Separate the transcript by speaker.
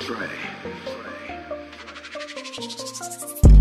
Speaker 1: Pray. Pray.